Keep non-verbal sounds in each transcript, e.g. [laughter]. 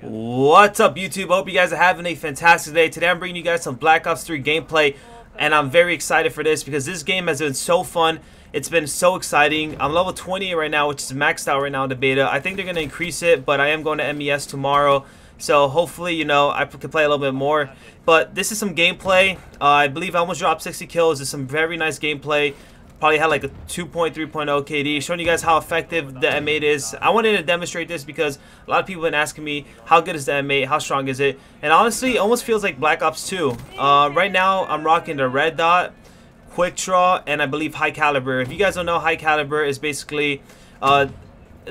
What's up YouTube? Hope you guys are having a fantastic day. Today I'm bringing you guys some Black Ops 3 gameplay and I'm very excited for this because this game has been so fun. It's been so exciting. I'm level 20 right now which is maxed out right now in the beta. I think they're going to increase it but I am going to MES tomorrow. So hopefully, you know, I can play a little bit more. But this is some gameplay. Uh, I believe I almost dropped 60 kills. It's some very nice gameplay probably had like a 2.3.0 KD, showing you guys how effective the M8 is. I wanted to demonstrate this because a lot of people have been asking me, how good is the M8, how strong is it? And honestly, it almost feels like Black Ops 2. Uh, right now, I'm rocking the red dot, quick draw, and I believe high caliber. If you guys don't know, high caliber is basically uh,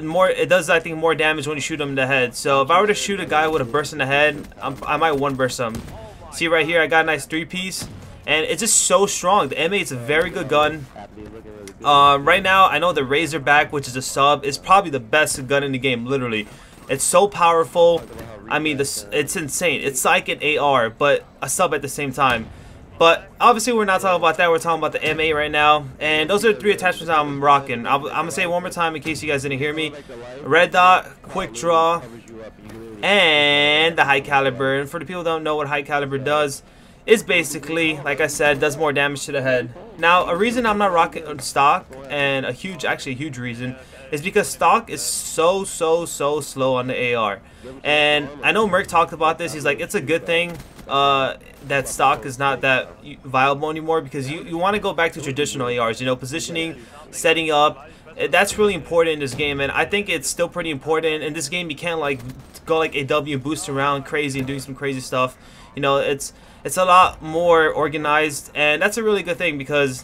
more. It does, I think, more damage when you shoot him in the head. So if I were to shoot a guy with a burst in the head, I'm, I might one burst him. See right here, I got a nice three piece. And it's just so strong. The M8 is a very good gun. Um, right now, I know the Razorback, which is a sub, is probably the best gun in the game, literally. It's so powerful. I mean, this it's insane. It's like an AR, but a sub at the same time. But obviously, we're not talking about that. We're talking about the M8 right now. And those are the three attachments I'm rocking. I'm, I'm going to say one more time in case you guys didn't hear me. Red dot, quick draw, and the high caliber. And for the people who don't know what high caliber does, is basically, like I said, does more damage to the head. Now, a reason I'm not rocking stock, and a huge, actually a huge reason, is because stock is so, so, so slow on the AR. And I know MerK talked about this. He's like, it's a good thing uh, that stock is not that viable anymore because you, you want to go back to traditional ARs. You know, positioning, setting up, eh, that's really important in this game and I think it's still pretty important in this game you can't like go like AW boost around crazy and doing some crazy stuff you know it's it's a lot more organized and that's a really good thing because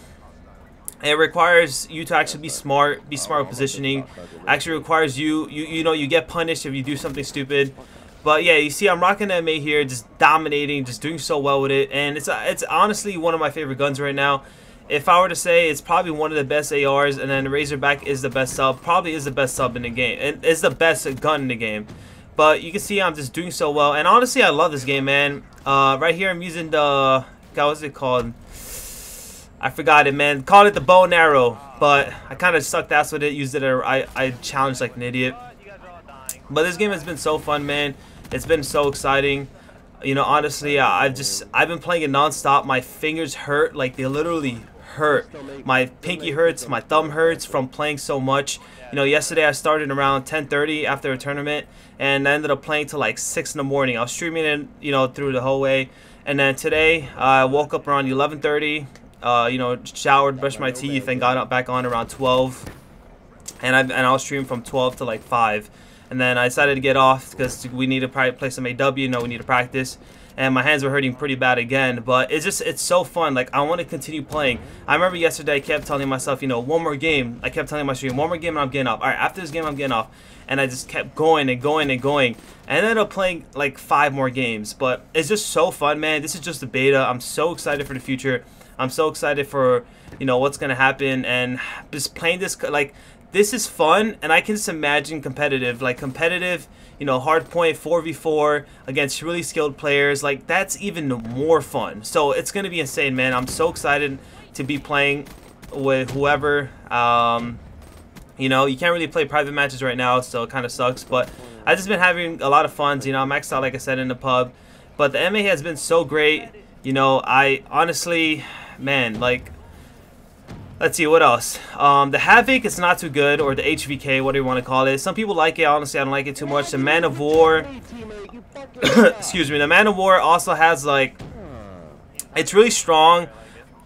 it requires you to actually be smart be smart with positioning actually requires you you you know you get punished if you do something stupid but yeah you see i'm rocking mate here just dominating just doing so well with it and it's it's honestly one of my favorite guns right now if I were to say it's probably one of the best ARs and then Razorback is the best sub, probably is the best sub in the game. and is the best gun in the game. But you can see I'm just doing so well. And honestly, I love this game, man. Uh, right here, I'm using the... God, what's it called? I forgot it, man. Called it the bow and arrow. But I kind of sucked ass with it. Used it. I, I challenged like an idiot. But this game has been so fun, man. It's been so exciting. You know, honestly, I've just... I've been playing it non-stop. My fingers hurt. Like, they literally hurt. My pinky hurts. My thumb hurts from playing so much. You know, yesterday I started around 10:30 after a tournament, and I ended up playing till like six in the morning. I was streaming it, you know, through the whole way. And then today I woke up around 11:30. Uh, you know, showered, brushed my teeth, and got up back on around 12. And I and I was streaming from 12 to like 5. And then I decided to get off because we need to play some AW. You know, we need to practice and my hands were hurting pretty bad again. But it's just, it's so fun. Like, I want to continue playing. I remember yesterday I kept telling myself, you know, one more game. I kept telling my stream, one more game and I'm getting off. All right, after this game, I'm getting off. And I just kept going and going and going. And ended up playing like five more games. But it's just so fun, man. This is just the beta. I'm so excited for the future. I'm so excited for, you know, what's going to happen. And just playing this, like, this is fun. And I can just imagine competitive. Like, competitive you know, hardpoint 4v4 against really skilled players. Like, that's even more fun. So it's going to be insane, man. I'm so excited to be playing with whoever. Um, you know, you can't really play private matches right now, so it kind of sucks. But I've just been having a lot of fun. You know, I'm maxed out, like I said, in the pub. But the M8 has been so great. You know, I honestly, man, like, Let's see, what else? Um, the Havoc is not too good, or the HVK, whatever you want to call it. Some people like it, honestly, I don't like it too much. The Man of War, [coughs] excuse me, the Man of War also has, like, it's really strong.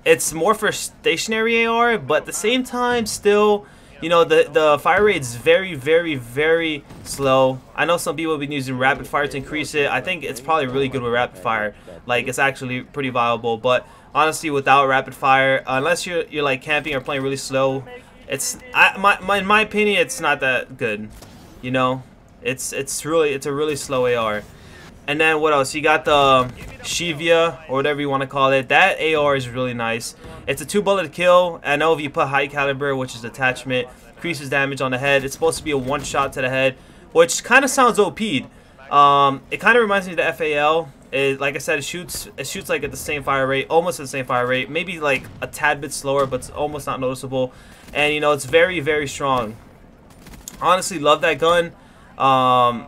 It's more for stationary AR, but at the same time, still, you know, the, the fire rate is very, very, very slow. I know some people have been using rapid fire to increase it. I think it's probably really good with rapid fire. Like, it's actually pretty viable, but honestly, without rapid fire, unless you're you're like camping or playing really slow, it's I my, my in my opinion, it's not that good. You know, it's it's really it's a really slow AR. And then what else? You got the Sheiva or whatever you want to call it. That AR is really nice. It's a two bullet kill. I know if you put high caliber, which is attachment, increases damage on the head. It's supposed to be a one shot to the head, which kind of sounds OP'd. Um, it kind of reminds me of the FAL. It, like I said, it shoots it shoots like at the same fire rate, almost at the same fire rate, maybe like a tad bit slower, but it's almost not noticeable. And you know, it's very very strong. Honestly, love that gun. Um,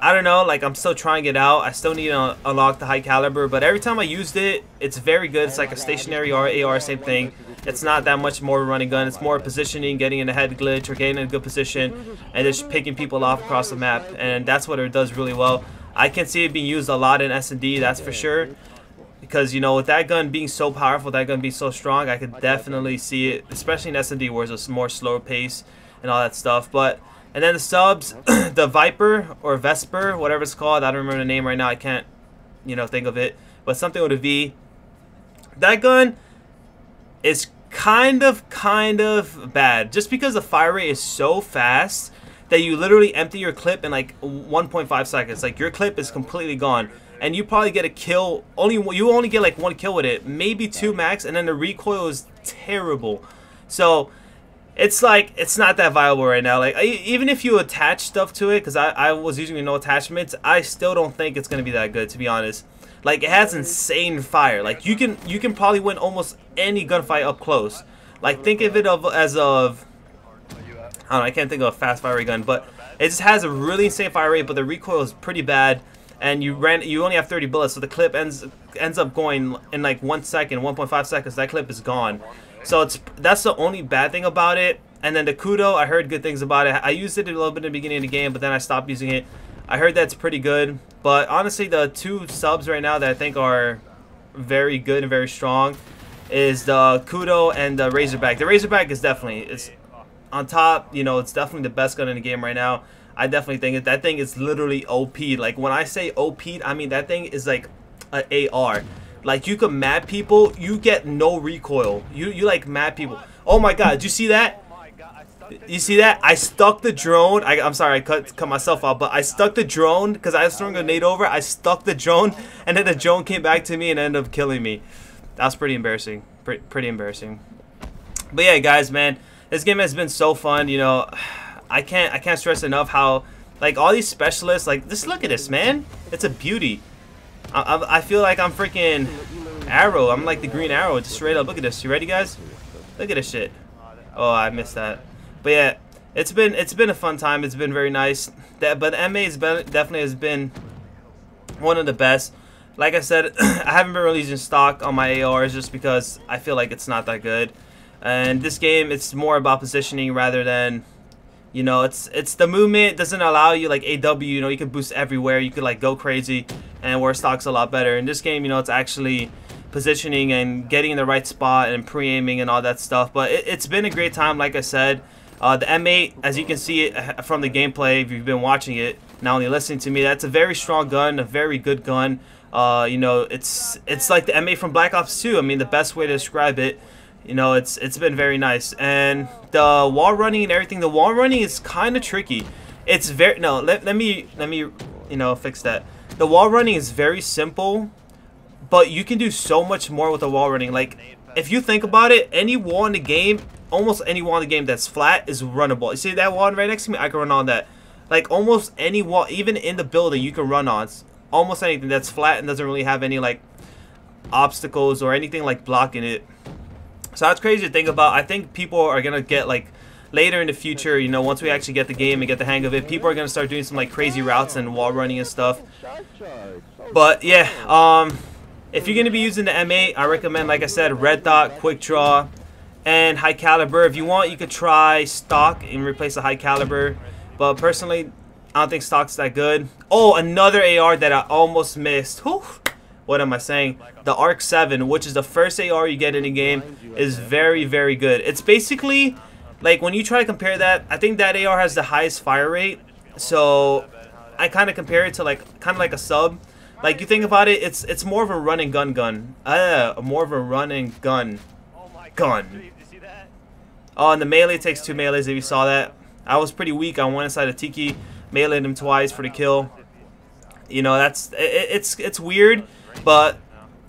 I, don't know, like I'm still trying it out. I still need to unlock the high caliber, but every time I used it, it's very good. It's like a stationary AR, AR same thing. It's not that much more of a running gun. It's more positioning, getting in a head glitch or getting in a good position, and just picking people off across the map. And that's what it does really well. I can see it being used a lot in S&D, that's for sure. Because, you know, with that gun being so powerful, that gun being so strong, I could definitely see it, especially in S&D where it's a more slower pace and all that stuff. But and then the subs, [clears throat] the Viper or Vesper, whatever it's called. I don't remember the name right now. I can't, you know, think of it. But something with a V. That gun is kind of, kind of bad. Just because the fire rate is so fast that you literally empty your clip in like 1.5 seconds. Like your clip is completely gone. And you probably get a kill, only you only get like one kill with it, maybe two max, and then the recoil is terrible. So it's like it's not that viable right now. Like I, even if you attach stuff to it, because I, I was using no attachments, I still don't think it's gonna be that good to be honest. Like it has mm-hmm. insane fire. Like you can you can probably win almost any gunfight up close. Like think of it of as of I don't know, I can't think of a fast fire gun, but it just has a really insane fire rate, but the recoil is pretty bad. And you ran you only have 30 bullets, so the clip ends ends up going in like one second, 1.5 seconds. That clip is gone. So it's that's the only bad thing about it. And then the Kuda, I heard good things about it. I used it a little bit in the beginning of the game, but then I stopped using it. I heard that's pretty good. But honestly, the two subs right now that I think are very good and very strong is the Kuda and the Razorback. The Razorback is definitely it's on top. You know, it's definitely the best gun in the game right now. I definitely think it, that thing is literally OP. Like when I say OP, I mean that thing is like an AR. Like you can mad people, you get no recoil. You you like mad people. Oh my god, did you see that? You see that? I stuck the drone. I, am sorry, I cut cut myself off, but I stuck the drone because I was throwing a grenade over. I stuck the drone, and then the drone came back to me and ended up killing me. That's pretty embarrassing. Pretty, pretty embarrassing. But yeah, guys, man, this game has been so fun. You know, [sighs] I can't I can't stress enough how like all these specialists. Like, just look at this, man. It's a beauty. I, I, feel like I'm freaking Arrow. I'm like the Green Arrow. Just straight up. Look at this. You ready, guys? Look at this shit. Oh, I missed that. But yeah, it's been it's been a fun time. It's been very nice. That, but M8 has been definitely has been one of the best. Like I said, [clears throat] I haven't been releasing stock on my ARs just because I feel like it's not that good. And this game, it's more about positioning rather than you know, it's it's the movement doesn't allow you like AW. You know, you can boost everywhere. You could like go crazy, and where stock's a lot better. In this game, you know, it's actually positioning and getting in the right spot and pre-aiming and all that stuff. But it, has been a great time, like I said. Uh, the M8, as you can see uh, from the gameplay, if you've been watching it, not only listening to me, that's a very strong gun, a very good gun. Uh, you know, it's it's like the M8 from Black Ops 2. I mean, the best way to describe it you know, it's it's been very nice. And the wall running and everything, the wall running is kind of tricky. It's very no. Let let me let me you know fix that. The wall running is very simple, but you can do so much more with the wall running. Like if you think about it, any wall in the game, almost any wall in the game that's flat is runnable. You see that wall right next to me? I can run on that. Like almost any wall, even in the building, you can run on. Almost anything that's flat and doesn't really have any like obstacles or anything like blocking it. So that's crazy to think about. I think people are gonna get like later in the future, you know, once we actually get the game and get the hang of it, people are gonna start doing some like crazy routes and wall running and stuff. But yeah, um, if you're gonna be using the M8, I recommend, like I said, red dot, quick draw, and high caliber. If you want, you could try stock and replace the high caliber. But personally, I don't think stock's that good. Oh, another AR that I almost missed. Whew what am I saying? The Arc 7, which is the first AR you get in the game, is very, very good. It's basically, like, when you try to compare that, I think that AR has the highest fire rate. So, I kind of compare it to, like, kind of like a sub. Like, you think about it, it's it's more of a run and gun gun. Uh, more of a run and gun gun. Oh, and the melee takes two melees, if you saw that. I was pretty weak on one side of Tiki. Meleeed him twice for the kill. You know, that's, it, it's, it's weird but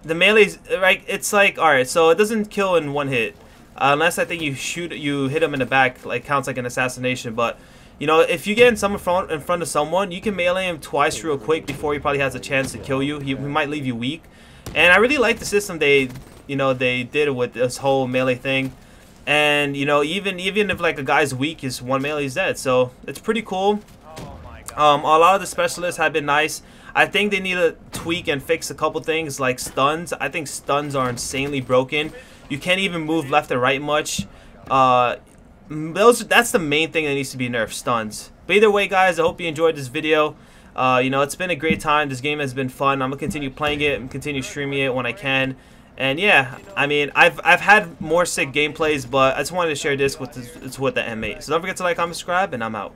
the melee's right. It's like all right, so it doesn't kill in one hit, unless I think you shoot you hit him in the back, like counts like an assassination. But you know, if you get in some front in front of someone, you can melee him twice real quick before he probably has a chance to kill you. He, he might leave you weak, and I really like the system they you know they did with this whole melee thing. And you know, even even if like a guy's weak, is one melee is dead. So it's pretty cool. Um, a lot of the specialists have been nice. I think they need to tweak and fix a couple things like stuns. I think stuns are insanely broken. You can't even move left and right much. Uh, those that's the main thing that needs to be nerfed stuns. But either way, guys, I hope you enjoyed this video. Uh, you know, it's been a great time. This game has been fun. I'm gonna continue playing it and continue streaming it when I can. And yeah, I mean, I've I've had more sick gameplays, but I just wanted to share this with this, with the M8. So don't forget to like, comment, subscribe, and I'm out.